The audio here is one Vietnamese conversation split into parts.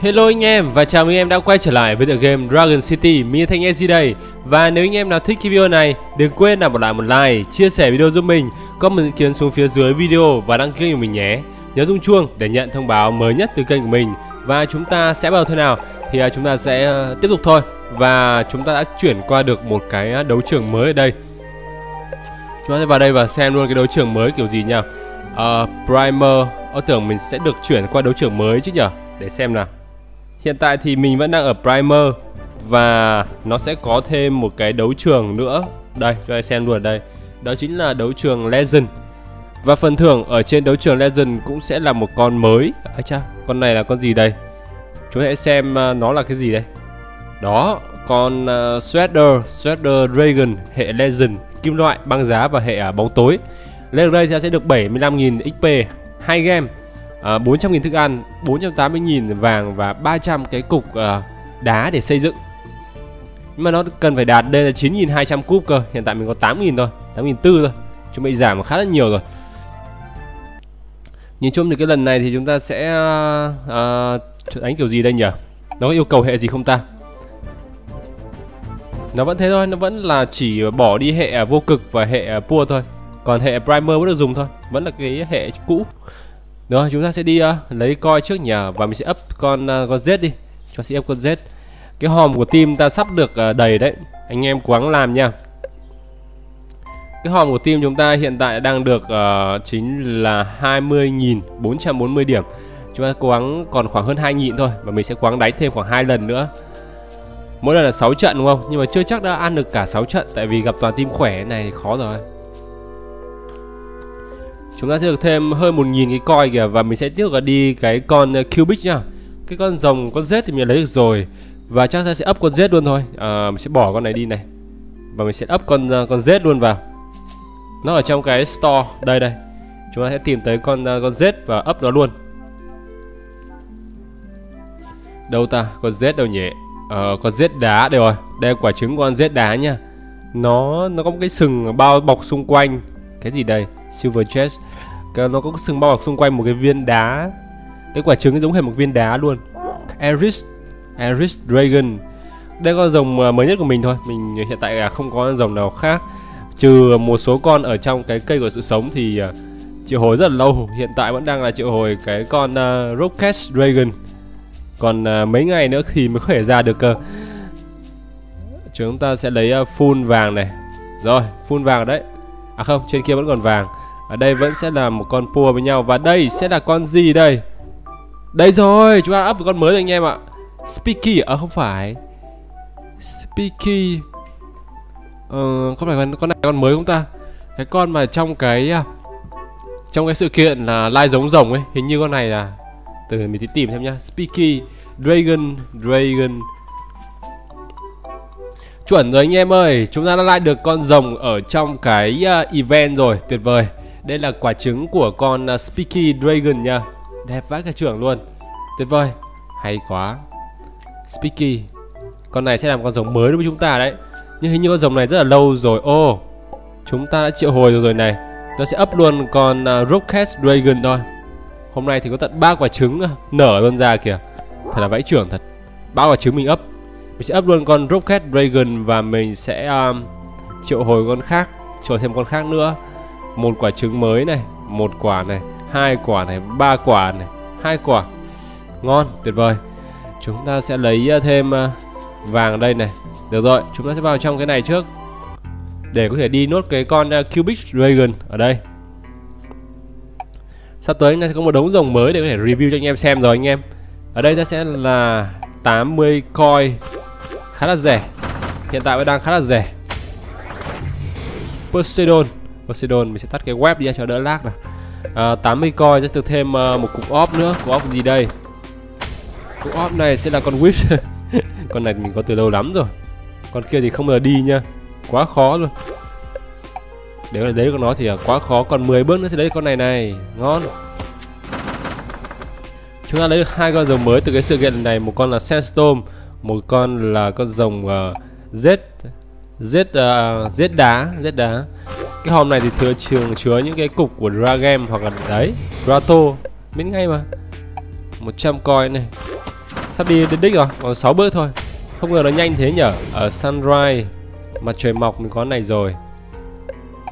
Hello anh em và chào mừng em đã quay trở lại với tựa game Dragon City Mình Thanh Easy đây. Và nếu anh em nào thích cái video này Đừng quên là bỏ lại một like, chia sẻ video giúp mình Comment ý kiến xuống phía dưới video và đăng ký kênh của mình nhé. Nhớ rung chuông để nhận thông báo mới nhất từ kênh của mình. Và chúng ta sẽ vào thế nào? Thì à, chúng ta sẽ ờ, tiếp tục thôi. Và chúng ta đã chuyển qua được một cái à, đấu trường mới ở đây. Chúng ta sẽ vào đây và xem luôn cái đấu trường mới kiểu gì nha uh, ờ, Primer Tôi tưởng mình sẽ được chuyển qua đấu trường mới chứ nhở Để xem nào. Hiện tại thì mình vẫn đang ở Primer Và nó sẽ có thêm một cái đấu trường nữa. Đây cho anh xem luôn ở đây. Đó chính là đấu trường Legend. Và phần thưởng ở trên đấu trường Legend cũng sẽ là một con mới. À cha, con này là con gì đây? Chúng hãy xem à, nó là cái gì đây? Đó, con à, uh, Shredder, Shredder Dragon hệ Legend. Kim loại, băng giá và hệ uh, bóng tối. Lên đây thì ta sẽ được 75.000 XP 2 game. Ờ, à, 400.000 thức ăn 480.000 vàng và 300 cái cục uh, đá để xây dựng. Nhưng mà nó cần phải đạt đây là 9.200 cúp cơ hiện tại mình có 8.000 thôi 8.400 thôi chúng mình giảm khá là nhiều rồi. Nhìn chung thì cái lần này thì chúng ta sẽ uh, đánh kiểu gì đây nhỉ? Nó có yêu cầu hệ gì không ta? Nó vẫn thế thôi nó vẫn là chỉ bỏ đi hệ vô cực và hệ pua thôi. Còn hệ primer vẫn được dùng thôi vẫn là cái hệ cũ rồi chúng ta sẽ đi uh, lấy coi trước nhỉ và mình sẽ up con uh, con Z đi. Cho sẽ up con Z. Cái hòm của team ta sắp được uh, đầy đấy. Anh em cố gắng làm nha. Cái hòm của team chúng ta hiện tại đang được uh, chính là 20.440 điểm. Chúng ta cố gắng còn khoảng hơn 2.000 thôi và mình sẽ cố gắng đánh thêm khoảng hai lần nữa. Mỗi lần là 6 trận đúng không? Nhưng mà chưa chắc đã ăn được cả 6 trận tại vì gặp toàn team khỏe này thì khó rồi. Chúng ta sẽ được thêm hơn 1.000 cái coin kìa Và mình sẽ tiếp tục đi cái con ờ, cubic nhá. Cái con rồng, con Z thì mình lấy được rồi Và chắc ta sẽ up con Z luôn thôi. À, Mình sẽ bỏ con này đi này Và mình sẽ up con ờ, con Z luôn vào. Nó ở trong cái store Đây đây. Chúng ta sẽ tìm tới con con Z và up nó luôn. Đâu ta, con Z đâu nhỉ? Ờ, con Z đá, đây rồi. Đây quả trứng con Z đá nha Nó nó có một cái sừng bao bọc xung quanh. Cái gì đây? Silver chest nó có sừng bao bọc xung quanh một cái viên đá. Cái quả trứng giống hệt một viên đá luôn. Eris Eris Dragon. Đây con rồng ờ, mới nhất của mình thôi. Mình hiện tại là không có rồng nào khác. Trừ một số con ở trong cái cây của sự sống thì ờ, triệu hồi rất là lâu. Hiện tại vẫn đang là triệu hồi cái con ờ, uh, Rocket Dragon. Còn uh, mấy ngày nữa thì mới có thể ra được cơ chúng ta sẽ lấy uh, full vàng này. Rồi full vàng đấy. À không trên kia vẫn còn vàng ở đây vẫn sẽ là một con pua với nhau. Và đây sẽ là con gì đây? Đây rồi chúng ta up con mới rồi anh em ạ. Speaky à không phải. Speaky Ờ có phải con, con này con mới không ta? Cái con mà trong cái à, Trong cái sự kiện là lai giống rồng ấy Hình như con này là Từ mình tí tìm xem nhá. Speaky Dragon Dragon. Chuẩn rồi anh em ơi Chúng ta đã lại được con rồng ở trong cái uh, event rồi Tuyệt vời đây là quả trứng của con à, uh, Speaky Dragon nha. Đẹp vãi cả trưởng luôn. Tuyệt vời. Hay quá. Speaky Con này sẽ làm con rồng mới đối với chúng ta đấy. Nhưng hình như con rồng này rất là lâu rồi. Ô oh, Chúng ta đã triệu hồi rồi rồi này. Nó sẽ up luôn con uh, Rocket Dragon thôi. Hôm nay thì có tận ba quả trứng à, nở luôn ra kìa. Thật là vãi trưởng thật. Ba quả trứng mình up. Mình sẽ up luôn con Rocket Dragon Và mình sẽ um, triệu hồi con khác Triệu thêm con khác nữa một quả trứng mới này, một quả này, hai quả này, ba quả này, hai quả. Ngon, tuyệt vời. Chúng ta sẽ lấy thêm vàng đây này. Được rồi, chúng ta sẽ vào trong cái này trước. Để có thể đi nốt cái con cubic dragon ở đây. Sắp tới chúng sẽ có một đống rồng mới để có thể review cho anh em xem rồi, anh em. Ở đây ta sẽ là 80 coin. Khá là rẻ. Hiện tại vẫn đang khá là rẻ. Poseidon. Poseidon mình sẽ tắt cái web đi cho đỡ lag này à, 80 coin sẽ được thêm uh, một cục óp nữa. Cục óp gì đây? Cục óp này sẽ là con whip con này mình có từ lâu lắm rồi. Con kia thì không bao giờ đi nha. Quá khó luôn. Nếu là đấy con nó thì à, quá khó. Còn 10 bước nữa sẽ lấy con này này. Ngon. Chúng ta lấy được hai con rồng mới từ cái sự kiện này. Một con là sandstorm một con là con rồng uh, z z uh, z đá z đá cái hòm này thì thừa trường chứa những cái cục của Dragem hoặc là đấy Rato miễn ngay mà. 100 coin này. Sắp đi đến đích rồi Còn 6 bước thôi. Không ngờ nó nhanh thế nhở? Ở Sunrise Mặt trời mọc mình có này rồi.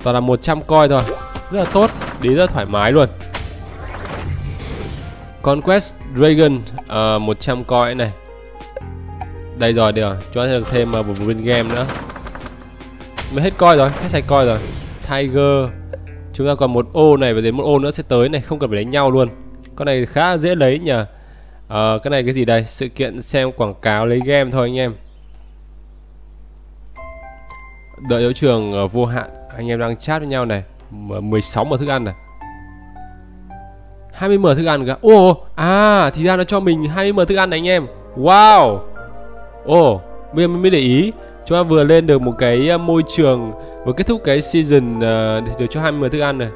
Toàn là 100 coin thôi. Rất là tốt Đi rất thoải mái luôn. Conquest Dragon ờ, uh, 100 coin này. Đây rồi được rồi. Chúng ta sẽ được thêm ờ, một win game nữa. Mới hết coi rồi Hết sạch coi rồi. Tiger. Chúng ta còn một ô này, và đến một ô nữa sẽ tới này, Không cần phải đánh nhau luôn. Con này khá dễ lấy nhỉ. Ờ cái này cái gì đây? Sự kiện xem quảng cáo lấy game thôi anh em. Đợi đấu trường vô hạn, Anh em đang chat với nhau này. 16 mở thức ăn này. 20 mở thức ăn cả Ồ à thì ra nó cho mình 20 mở thức ăn này anh em. Wow. Ồ bây giờ mình mới để ý. Chúng ta vừa lên được một cái ờ, môi trường Vừa kết thúc cái season ờ, uh, Được cho 20 thức ăn này.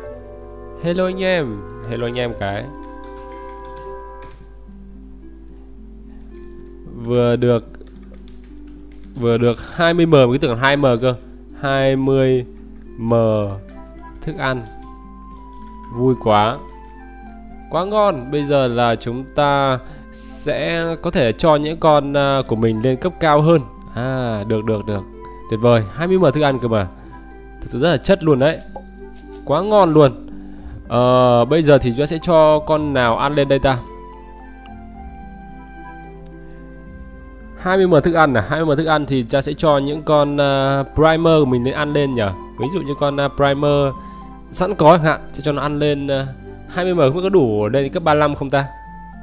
Hello anh em. Hello anh em cái. Vừa được Vừa được 20M Cái tưởng 2M cơ. 20M Thức ăn. Vui quá. Quá ngon. Bây giờ là chúng ta Sẽ có thể cho những con ờ, của mình lên cấp cao hơn. À được được được. Tuyệt vời. 20M thức ăn cơ mà. Thực sự rất là chất luôn đấy. Quá ngon luôn. Ờ, bây giờ thì chúng ta sẽ cho con nào ăn lên đây ta? 20m thức ăn à? 20m thức ăn thì cha sẽ cho những con uh, primer của mình nên ăn lên nhỉ ví dụ như con uh, primer sẵn có chẳng hạn sẽ cho nó ăn lên uh, 20m không có đủ lên cấp 35 không ta?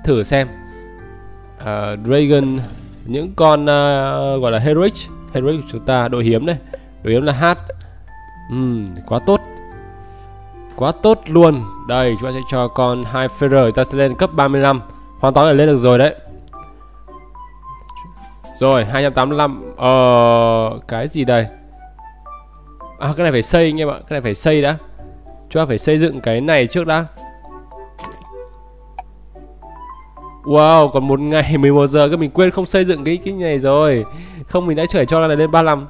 Thử xem. Uh, dragon những con uh, gọi là heroic. Heroic của chúng ta đội hiếm đây. Đội hiếm là hát uhm, quá tốt. Quá tốt luôn. Đây chúng ta sẽ cho con hai feather ta sẽ lên cấp 35 hoàn toàn là lên được rồi đấy. Rồi 285 Ờ Cái gì đây? À cái này phải xây anh em ạ Cái này phải xây đã. Chúng ta phải xây dựng cái này trước đã. Wow còn một ngày 11 giờ cơ mình quên không xây dựng cái cái này rồi. Không mình đã phải cho là lên 35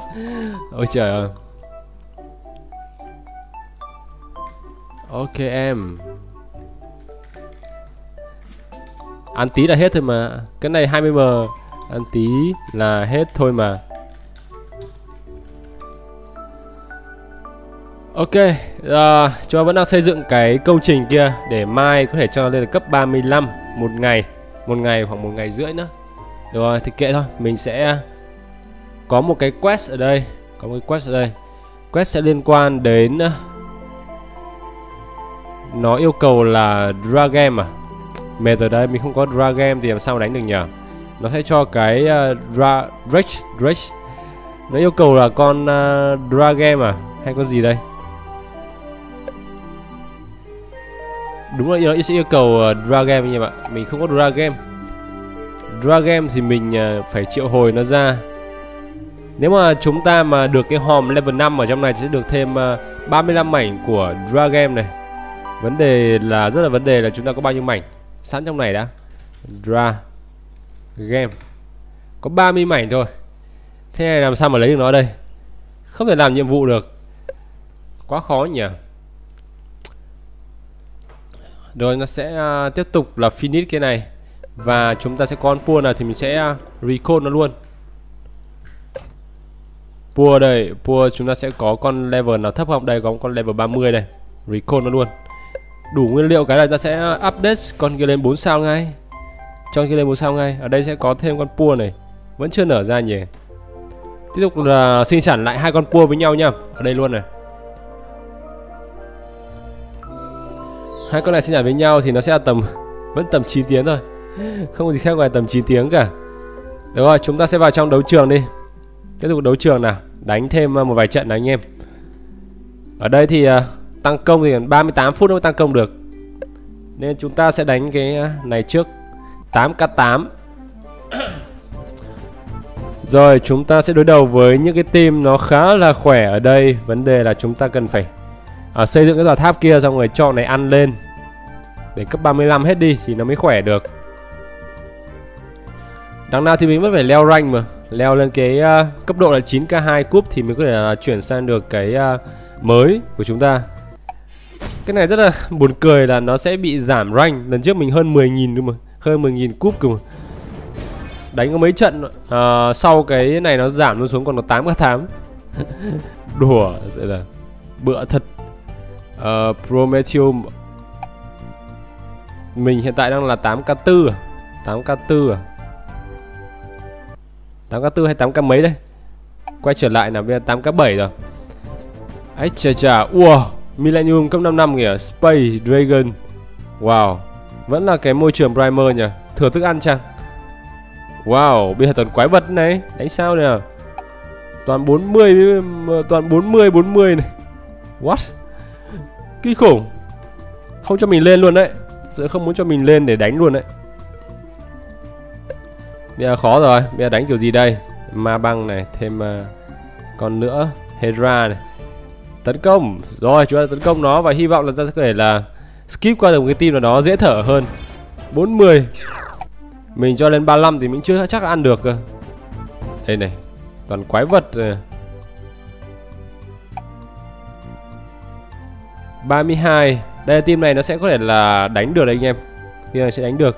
Ôi trời ơi. Ok em. Ăn tí là hết thôi mà. Cái này 20m ăn tí là hết thôi mà. Ok, uh, chúng ta vẫn đang xây dựng cái công trình kia để mai có thể cho lên là cấp 35 một ngày, một ngày hoặc một ngày rưỡi nữa. Được rồi, thì kệ thôi, mình sẽ có một cái quest ở đây, có một cái quest ở đây. Quest sẽ liên quan đến à, nó yêu cầu là Dragem à. Mệt rồi đây, mình không có Dragem thì làm sao đánh được nhỉ? nó sẽ cho cái uh, dra dredge dredge nó yêu cầu là con ờ, uh, Dragem à? Hay con gì đây? Đúng là nó sẽ yêu cầu ờ, uh, Dragem nha bạn mình không có Dragem game thì mình uh, phải triệu hồi nó ra. Nếu mà chúng ta mà được cái hòm level 5 ở trong này thì sẽ được thêm uh, 35 mảnh của Dragem này vấn đề là rất là vấn đề là chúng ta có bao nhiêu mảnh? Sẵn trong này đã. Draw game. Có 30 mảnh thôi. Thế này làm sao mà lấy được nó đây? Không thể làm nhiệm vụ được. Quá khó nhỉ. Rồi nó sẽ uh, tiếp tục là finish cái này. Và chúng ta sẽ con pua nào thì mình sẽ à, uh, recall nó luôn. Pua đây pua chúng ta sẽ có con level nào thấp không? Đây có con level 30 đây. Recall nó luôn đủ nguyên liệu cái này ta sẽ update con kia lên 4 sao ngay. Cho kia lên 4 sao ngay. Ở đây sẽ có thêm con pua này. Vẫn chưa nở ra nhỉ. Tiếp tục là sinh sản lại hai con pua với nhau nha ở đây luôn này. Hai con này sinh sản với nhau thì nó sẽ là tầm vẫn tầm 9 tiếng thôi. Không có gì khác ngoài tầm 9 tiếng cả. Được rồi chúng ta sẽ vào trong đấu trường đi. Tiếp tục đấu trường nào. Đánh thêm một vài trận nào anh em. Ở đây thì uh, tăng công thì 38 phút mới tăng công được. Nên chúng ta sẽ đánh cái à, này trước. 8k8 Rồi chúng ta sẽ đối đầu với những cái team nó khá là khỏe ở đây. Vấn đề là chúng ta cần phải à, xây dựng cái tòa tháp kia xong rồi cho này ăn lên. Để cấp 35 hết đi thì nó mới khỏe được. Đằng nào thì mình vẫn phải leo rank mà. Leo lên cái uh, cấp độ là 9k2 cúp thì mình có thể uh, chuyển sang được cái uh, mới của chúng ta. Cái này rất là buồn cười là nó sẽ bị giảm rank. Lần trước mình hơn 10.000 đúng mà. Hơn 10.000 cúp cơ mà. Đánh có mấy trận? À, Sau cái này nó giảm luôn xuống còn có 8 k 8 Đùa Sẽ là Bựa thật. Ờ, uh, Prometheum Mình hiện tại đang là 8k4 à? 8k4 à? 8k4 hay 8k mấy đây? Quay trở lại là bây giờ 8k7 rồi. Ấy chà chà Wow Millennium cấp 5 năm kìa Space Dragon. Wow Vẫn là cái môi trường primer nhỉ? Thừa thức ăn chăng? Wow Bây giờ toàn quái vật này Đánh sao nè Toàn 40 Toàn 40 40 này. What? Kinh khủng. Không cho mình lên luôn đấy. Sẽ không muốn cho mình lên để đánh luôn đấy. Bây giờ khó rồi Bây giờ đánh kiểu gì đây? Ma băng này Thêm uh, con nữa Hedra này. Tấn công. Rồi chúng ta tấn công nó Và hy vọng là ta sẽ có thể là Skip qua được một cái team nào đó dễ thở hơn. 40 Mình cho lên 35 thì mình chưa chắc ăn được cơ. Đây này Toàn quái vật này. 32 Đây là team này nó sẽ có thể là đánh được đấy anh em. Team này sẽ đánh được.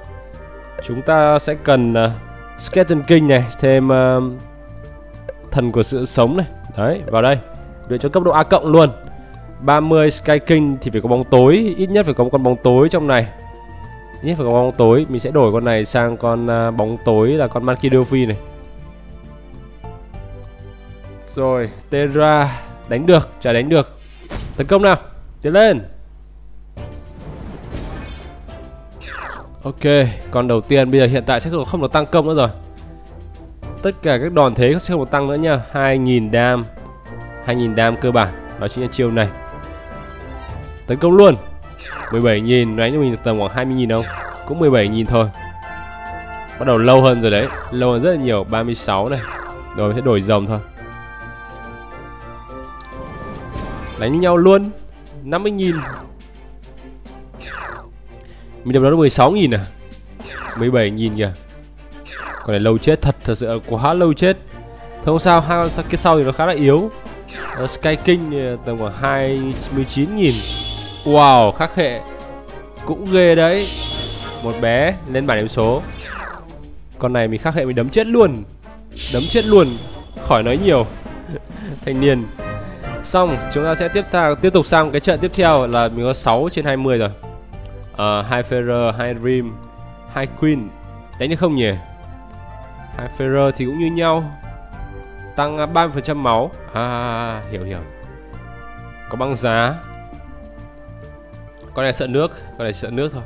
Chúng ta sẽ cần uh, Skeleton King này Thêm uh, Thần của sự sống này. Đấy vào đây. Luyện cho cấp độ A cộng luôn. 30 Sky King thì phải có bóng tối Ít nhất phải có một con bóng tối trong này. Ít nhất phải có bóng tối Mình sẽ đổi con này sang con uh, bóng tối là con Monkey Delphi này. Rồi Terra Đánh được, chả đánh được. Tấn công nào, tiến lên. Ok, con đầu tiên bây giờ hiện tại sẽ không được tăng công nữa rồi. Tất cả các đòn thế sẽ không được tăng nữa nha. 2.000 dam 2.000 đam cơ bản. Đó chính là chiêu này. Tấn công luôn. 17.000 đánh cho mình tầm khoảng 20.000 không? Cũng 17.000 thôi. Bắt đầu lâu hơn rồi đấy. Lâu hơn rất là nhiều. 36 này. Rồi mình sẽ đổi rồng thôi. Đánh nhau luôn. 50.000 Mình đập nó được 16.000 à? 17.000 kìa. Con này lâu chết. Thật Thật sự quá lâu chết. Thôi Không sao. Hai con kia sau thì nó khá là yếu uh, Sky King tầm khoảng 29.000 Wow khắc hệ Cũng ghê đấy. Một bé lên bảng điểm số. Con này mình khắc hệ mình đấm chết luôn. Đấm chết luôn. Khỏi nói nhiều. Thanh niên. Xong chúng ta sẽ tiếp theo tiếp tục sang cái trận tiếp theo là mình có 6 trên 20 rồi. Uh, hai Ferrer, hai Dream, hai Queen. Đánh được không nhỉ? hai Ferrer thì cũng như nhau. Tăng 30% máu. À hiểu hiểu. Có băng giá. Con này sợ nước Con này sợ nước thôi.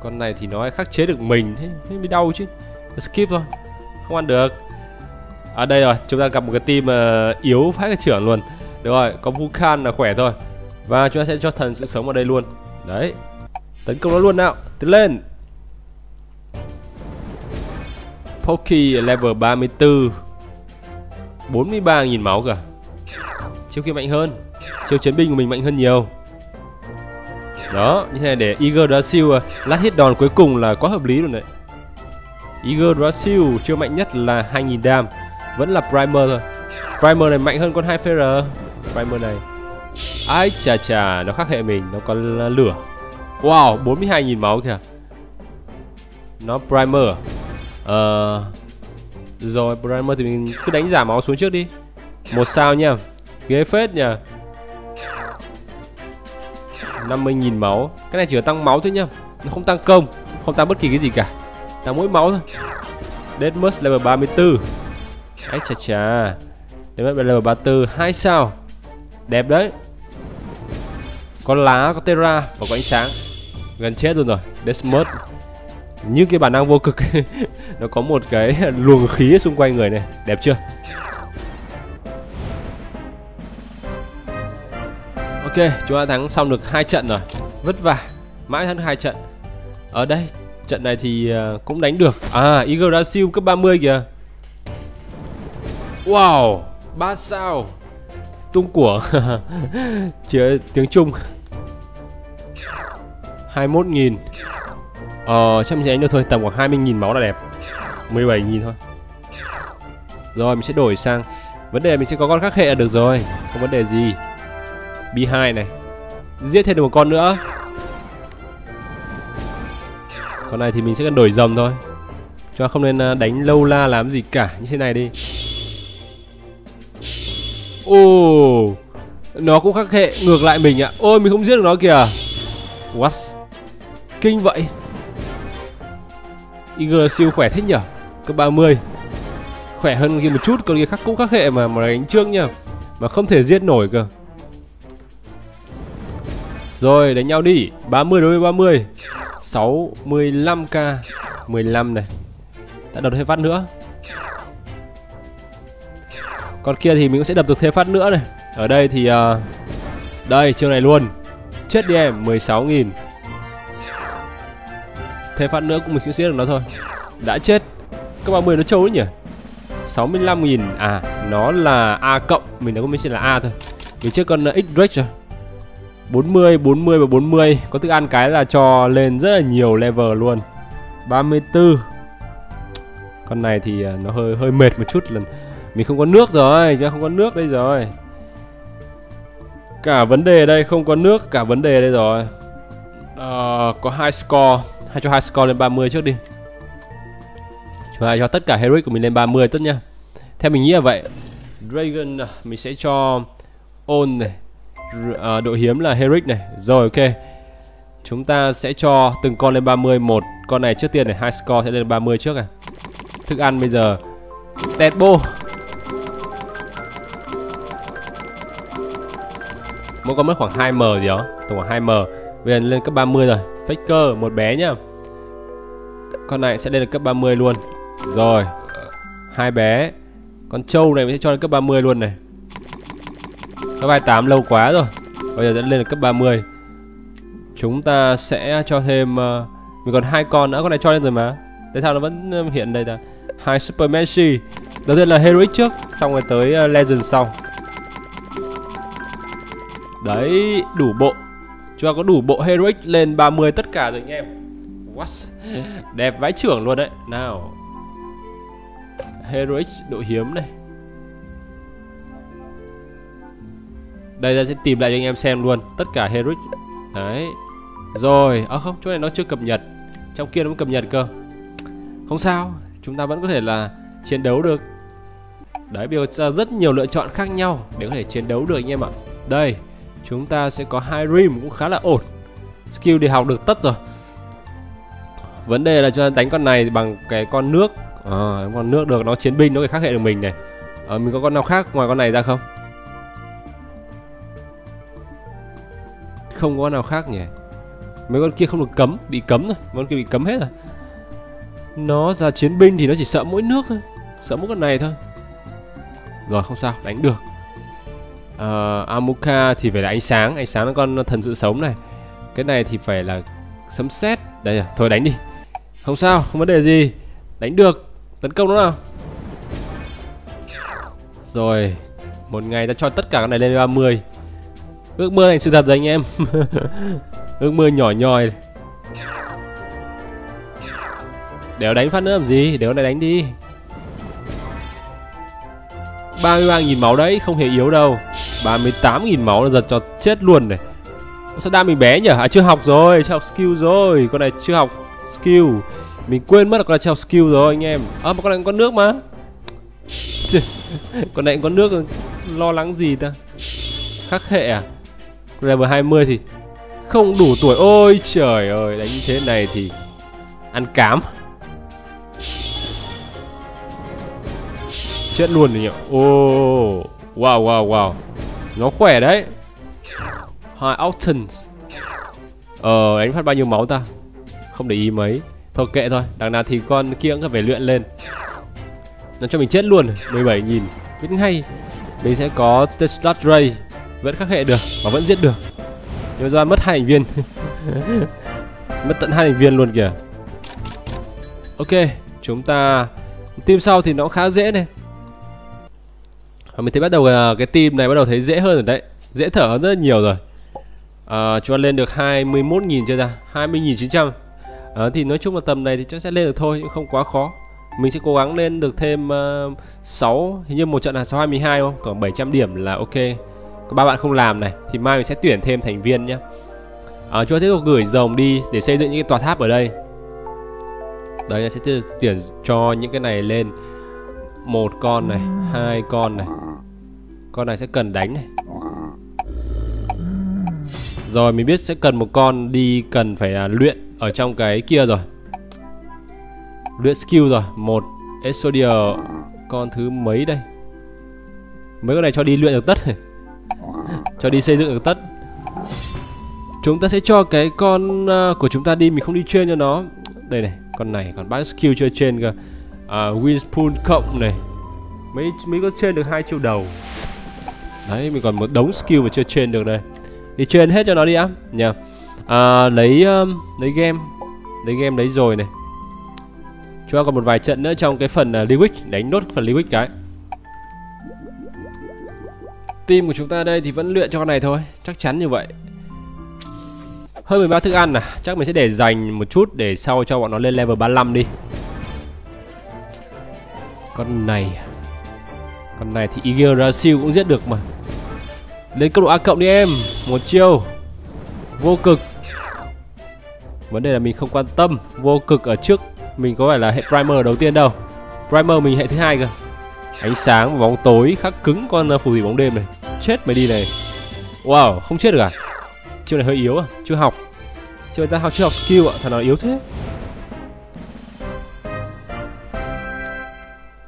Con này thì nó khắc chế được mình Thế, thế mới đau chứ. Skip thôi Không ăn được. À đây rồi Chúng ta gặp một cái team uh, yếu phát cái trưởng luôn. Được rồi Có Vulcan là khỏe thôi. Và chúng ta sẽ cho thần sự sống vào đây luôn. Đấy Tấn công nó luôn nào. Tiến lên. Poki level 34 43.000 máu cả Chiêu kia mạnh hơn. Chiêu chiến binh của mình mạnh hơn nhiều. Đó, Như thế này để Eager Drasil à. Lát hit đòn cuối cùng là quá hợp lý luôn đấy. Eager Drasil Chiêu mạnh nhất là 2.000 dam Vẫn là Primer thôi. Primer này mạnh hơn con 2 FR Primer này. Ai chà chà, Nó khác hệ mình, Nó còn lửa. Wow 42.000 máu kìa. Nó Primer? Ờ Rồi Primer thì mình cứ đánh giảm máu xuống trước đi. Một sao nha. Ghê phết nha. 50.000 máu. Cái này chỉ tăng máu thôi nha. Nó không tăng công Không tăng bất kỳ cái gì cả. Tăng mỗi máu thôi. Deadmus level 34 Ấy chà chà. Deadmus level 34 hai sao. Đẹp đấy. Có lá, có Terra và có ánh sáng. Gần chết luôn rồi. Deadmus như cái bản năng vô cực nó có một cái luồng khí xung quanh người này. Đẹp chưa? Ok, chúng ta thắng xong được hai trận rồi. Vất vả. Mãi thắng hai trận. Ở đây, trận này thì ờ, cũng đánh được. À siêu cấp 30 kìa. Wow, ba sao. Tung của chứa tiếng Trung. 21.000 Ờ, chắc mình sẽ đánh được thôi, tầm khoảng 20.000 máu là đẹp. 17.000 thôi. Rồi, mình sẽ đổi sang. Vấn đề là mình sẽ có con khắc hệ là được rồi. Không vấn đề gì. B2 này. Giết thêm được một con nữa. Con này thì mình sẽ cần đổi dòng thôi. Cho không nên à, đánh lâu la làm gì cả. Như thế này đi. Ồ Nó cũng khắc hệ. Ngược lại mình ạ. Ôi mình không giết được nó kìa. What? Kinh vậy. IG siêu khỏe thế nhở? Cấp 30 Khỏe hơn kia một chút Còn kia khắc cũng khắc hệ mà mà đánh trước nhá Mà không thể giết nổi cơ. Rồi đánh nhau đi. 30 đối với 30 65k 15 này. Đã đập thêm phát nữa. Còn kia thì mình cũng sẽ đập được thêm phát nữa này. Ở đây thì uh, Đây chiêu này luôn. Chết đi em 16.000 Thêm phát nữa cũng mình sẽ giết được nó thôi. Đã chết. Các bạn 10 nó trâu đấy nhỉ? 65.000 À nó là A cộng. Mình đã có mấy chỉ là A thôi. Mình chưa con uh, X Rex rồi. 40, 40 và 40 Có thức ăn cái là cho lên rất là nhiều level luôn. 34 Con này thì uh, nó hơi hơi mệt một chút lần. Mình không có nước rồi Chứ không có nước đây rồi. Cả vấn đề đây không có nước Cả vấn đề đây rồi. À, Có hai score. Hay cho hai score lên 30 trước đi. Cho, cho tất cả heroic của mình lên 30 tất nha Theo mình nghĩ là vậy. Dragon à, mình sẽ cho On này à, độ hiếm là heroic này. Rồi ok. Chúng ta sẽ cho từng con lên 30 Một con này trước tiên này hai score sẽ lên 30 trước này. Thức ăn bây giờ. Tẹt bô Mỗi con mất khoảng 2M gì đó. Tổng khoảng 2M Bây giờ lên cấp 30 rồi. Faker một bé nhá. Con này sẽ lên được cấp 30 luôn. Rồi hai bé. Con trâu này mình sẽ cho lên cấp 30 luôn này. Cấp 28 lâu quá rồi. Bây giờ dẫn lên được cấp 30 Chúng ta sẽ cho thêm uh, Mình còn hai con nữa. Con này cho lên rồi mà. Tại sao nó vẫn ờ, hiện đây ta? Hai Super Messi Đầu tiên là Heroic trước Xong rồi tới uh, Legend sau. Đấy đủ bộ. Cho có đủ bộ Heroic lên 30 tất cả rồi anh em. What? Đẹp vãi trưởng luôn đấy. Nào. Heroic độ hiếm này. Đây ta sẽ tìm lại cho anh em xem luôn Tất cả Heroic. Đấy. Rồi. À không chỗ này nó chưa cập nhật. Trong kia nó mới cập nhật cơ. Không sao. Chúng ta vẫn có thể là chiến đấu được. Đấy bây giờ rất nhiều lựa chọn khác nhau Để có thể chiến đấu được anh em ạ. Đây Chúng ta sẽ có hai rim cũng khá là ổn. Skill thì học được tất rồi. Vấn đề là cho đánh con này bằng cái con nước. À, con nước được nó chiến binh nó phải khác hệ được mình này. À, mình có con nào khác ngoài con này ra không? Không có nào khác nhỉ? Mấy con kia không được cấm bị cấm rồi mấy con kia bị cấm hết rồi. Nó ra chiến binh thì nó chỉ sợ mỗi nước thôi. Sợ mỗi con này thôi. Rồi không sao đánh được uh, Amuka thì phải là ánh sáng ánh sáng là con thần sự sống này. Cái này thì phải là sấm sét. Đây à thôi đánh đi. Không sao không vấn đề gì. Đánh được. Tấn công nó nào. Rồi một ngày ta cho tất cả cái này lên 30 Ước mơ thành sự thật rồi anh em. Ước mơ nhỏ nhòi. Đéo đánh phát nữa làm gì? Đéo này đánh đi. 33.000 máu đấy, Không hề yếu đâu. 38.000 máu là giật cho chết luôn này. Sao đam mình bé nhỉ? À chưa học rồi, Chưa học skill rồi. Con này chưa học skill. Mình quên mất là con này chưa học skill rồi, anh em. À mà con này có nước mà. Con này có nước, Lo lắng gì ta? Khắc hệ à? Level 20 thì không đủ tuổi. Ôi trời ơi, đánh như thế này thì ăn cám. Chết luôn rồi nhỉ? Ô oh, wow wow wow. Nó khỏe đấy. Hai outens, ờ đánh phát bao nhiêu máu ta? Không để ý mấy. Thôi kệ thôi đằng nào thì con kia cũng phải luyện lên. Nó cho mình chết luôn 17.000 biết ngay mình sẽ có Tesla Ray. Vẫn khắc hệ được và vẫn giết được. Nhưng ra mất hai thành viên. Mất tận hai thành viên luôn kìa. Ok chúng ta team sau thì nó khá dễ này và mình thấy bắt đầu à, cái team này bắt đầu thấy dễ hơn rồi đấy. Dễ thở hơn rất nhiều rồi. À, chúng ta lên được 21.000 chưa ra 20.900 à, thì nói chung là tầm này thì chắc sẽ lên được thôi nhưng không quá khó. Mình sẽ cố gắng lên được thêm ờ, uh, 6 hình như một trận là 622 không? Còn 700 điểm là ok. Có ba bạn không làm này thì mai mình sẽ tuyển thêm thành viên nhé à, ờ, chúng ta tiếp tục gửi rồng đi để xây dựng những cái tòa tháp ở đây. Đấy sẽ tuyển cho những cái này lên một con này hai con này. Con này sẽ cần đánh này. Rồi mình biết sẽ cần một con đi cần phải là luyện ở trong cái kia rồi. Luyện skill rồi. Một exodia con thứ mấy đây? Mấy con này cho đi luyện được tất cho đi xây dựng được tất. Chúng ta sẽ cho cái con uh, của chúng ta đi mình không đi trên cho nó. Đây này con này còn bán skill chưa trên cơ à, Winspoon cộng này. Mấy mấy có trên được hai triệu đầu. Đấy mình còn một đống skill mà chưa trên được đây. Đi trên hết cho nó đi á. Nhờ. À, lấy um, lấy game. Lấy game lấy rồi này. Chúng ta còn một vài trận nữa trong cái phần uh, Liwick đánh nốt phần Liwick cái. Team của chúng ta đây thì vẫn luyện cho con này thôi. Chắc chắn như vậy. Hơn 13 thức ăn à. Chắc mình sẽ để dành một chút để sau cho bọn nó lên level 35 đi con này à? con này thì Iger Rasil cũng giết được mà. Lên cấp độ A cộng đi em, một chiêu. Vô cực. Vấn đề là mình không quan tâm vô cực ở trước. Mình có phải là hệ primer đầu tiên đâu. Primer mình hệ thứ hai cơ. Ánh sáng và bóng tối khắc cứng con à, phù thủy bóng đêm này. Chết mày đi này. Wow, không chết được à? Chiêu này hơi yếu à? Chưa học. Chiêu người ta học chưa học skill ạ. Thằng nào yếu thế?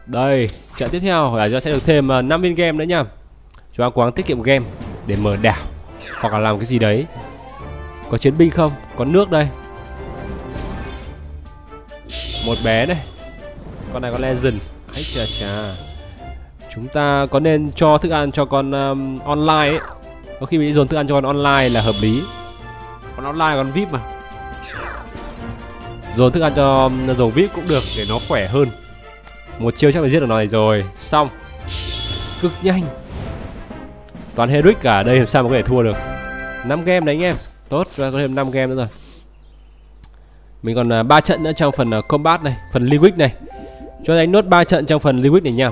Đây trận tiếp theo là do sẽ được thêm ờ, 5 viên game nữa nha. Chúng ta cố gắng tiết kiệm game để mở đảo hoặc là làm cái gì đấy. Có chiến binh không? Có nước đây. Một bé này. Con này có legend. Ấy chà chà. Chúng ta có nên cho thức ăn cho con um, online ấy? Có khi mình dồn thức ăn cho con online là hợp lý. Con online con vip mà. Dồn thức ăn cho dồn vip cũng được để nó khỏe hơn một chiêu chắc phải giết được nó này rồi. Xong. Cực nhanh. Toàn heroic cả đây làm sao mà có thể thua được. 5 game đấy anh em. Tốt, chúng ta có thêm 5 game nữa rồi. Mình còn à, ba trận nữa trong phần à, combat này, phần liquid này. Cho đánh nốt 3 trận trong phần liquid này nha.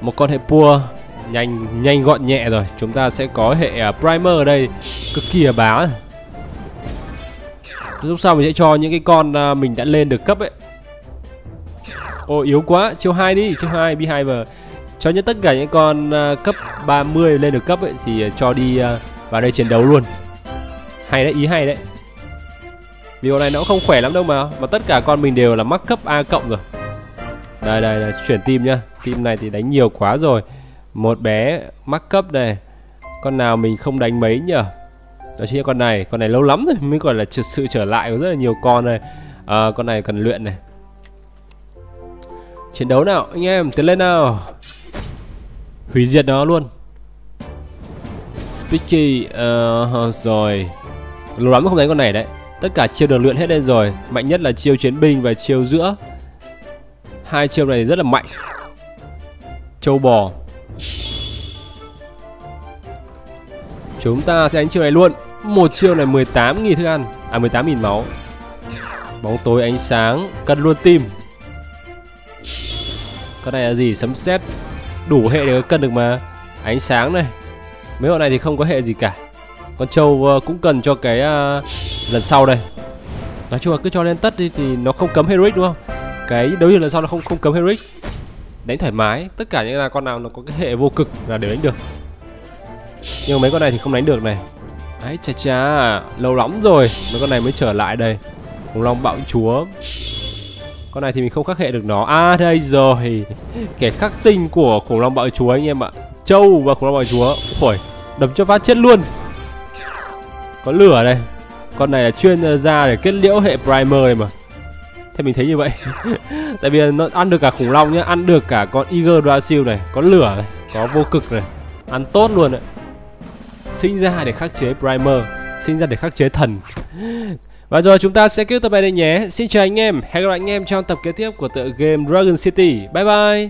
Một con hệ pua nhanh nhanh gọn nhẹ rồi. Chúng ta sẽ có hệ à, primer ở đây. Cực kỳ là bá lúc sau mình sẽ cho những cái con à, mình đã lên được cấp ấy. Ô yếu quá, chiêu 2 đi, chiêu 2 Beehiver Cho nhất tất cả những con à, cấp 30 lên được cấp ấy Thì à, cho đi vào đây chiến đấu luôn. Hay đấy, ý hay đấy. Vì này nó cũng không khỏe lắm đâu mà Mà tất cả con mình đều là mắc cấp A cộng rồi. Đây đây, đây chuyển team nhá. Team này thì đánh nhiều quá rồi. Một bé mắc cấp này. Con nào mình không đánh mấy nhở? Đó chính là con này Con này lâu lắm rồi mới gọi là sự trở lại của rất là nhiều con này. À, Con này cần luyện này. Chiến đấu nào anh em tiến lên nào. Hủy diệt nó luôn. Speaky uh, Rồi. Lâu lắm không thấy con này đấy. Tất cả chiêu được luyện hết lên rồi. Mạnh nhất là chiêu chiến binh và chiêu giữa. Hai chiêu này rất là mạnh. Châu bò. Chúng ta sẽ đánh chiêu này luôn. Một chiêu này 18.000 thức ăn. À 18.000 máu. Bóng tối ánh sáng Cân luôn tim. Cái này là gì? Sấm sét. Đủ hệ để cân được mà. Ánh sáng này. Mấy bọn này thì không có hệ gì cả. Con trâu ờ, cũng cần cho cái uh, lần sau đây. Nói chung là cứ cho lên tất đi thì nó không cấm heroic đúng không? Cái đấu lần sau nó không không cấm heroic Đánh thoải mái. Tất cả những là con nào nó có cái hệ vô cực là đều đánh được. Nhưng mấy con này thì không đánh được này ấy chà chà, Lâu lắm rồi Mấy con này mới trở lại đây. Khủng long bạo chúa. Con này thì mình không khắc hệ được nó. À đây rồi. Kẻ khắc tinh của khủng long bạo chúa anh em ạ. Châu và khủng long bạo chúa. Ôi, đấm cho phát chết luôn. Có lửa đây. Con này là chuyên ờ, ra để kết liễu hệ primer này mà. Thế mình thấy như vậy. Tại vì nó ăn được cả khủng long nhá, Ăn được cả con Eagle Brazil này. Có lửa này, Có vô cực này. Ăn tốt luôn đấy. Sinh ra để khắc chế primer Sinh ra để khắc chế thần và rồi chúng ta sẽ kết thúc tập này đây nhé. Xin chào anh em, hẹn gặp lại anh em trong tập kế tiếp của tựa game Dragon City. Bye bye.